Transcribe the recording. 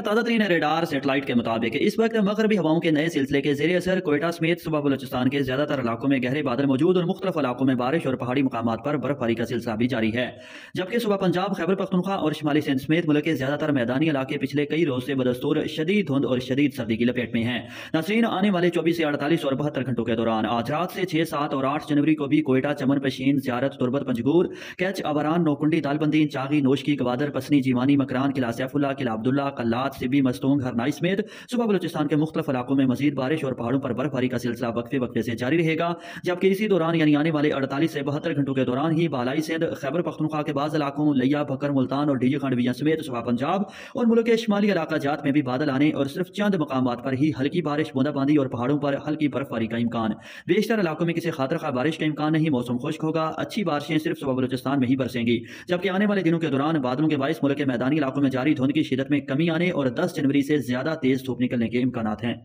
ताज़ा तरीन सेटेलाइट के मुताबिक इस वक्त मगरबी हवाओं के नए सिलसिले के जेर असर, कोयटा समेत सुबह बलोचिस्तान के ज़्यादातर इलाकों में गहरे बादल मौजूद और मुख्तलिफ़ इलाकों में बारिश और पहाड़ी मकाम पर बर्फबारी का सिलसिला भी जारी है। जबकि सुबह पंजाब, खैबर पख्तनख्वा और शुमाली सिंध समेत मुल्क के ज़्यादातर मैदानी इलाके पिछले कई रोज से बदस्तूर, शदीद धुंध और शदीद सर्दी की लपेट में है। नसरीन, आने वाले चौबीस से अड़तालीस और बहत्तर घंटों के दौरान आज रात से छह, सात और आठ जनवरी को भी कोयटा, चमन, पशीन, जियारत, तुरबत, पंजगूर, कैच अबरान नौकुंडी, दालबंदी, चागी, नोशकी, गवादर, पसनी जीवानी मकरान किला सैफुल्ला किला अब्दुल्ला कल्लात सिबी मस्तूंग हरनाई समेत सुबह बलोचिस्तान के मुख्तलिफ़ इलाकों में मजीद बारिश और पहाड़ों पर बर्फबारी का सिलसिला वक्फे वक्फे से जारी रहेगा, जबकि इसी दौरान यानी आने वाले अड़तालीस से बहत्तर घंटों के दौरान ही बालाई सिंध, खैबर पख्तनख्वा के बाद इलाकों, लिया भकर मुल्तान और डीजी खंड समेत सुबह पंजाब और मुल्क के शुमाली इलाका जात में भी बादल आने और सिर्फ़ चंद मकाम पर ही हल्की बारिश, बूंदाबांदी और पहाड़ों पर हल्की बर्फबारी का इम्कान। बेशतर इलाकों में किसी खातर खा बारिश का इम्कान नहीं, मौसम खुश्क होगा, अच्छी बारिशें सिर्फ़ सुबह बलोचिस्तान में ही बरसेंगी, जबकि आने वाले दिनों के दौरान बादलों के बायस मुल्क के मैदानी इलाकों में जारी धुंध की शिदत में कमी आने और दस जनवरी से ज़्यादा तेज धूप निकलने के इम्कान हैं।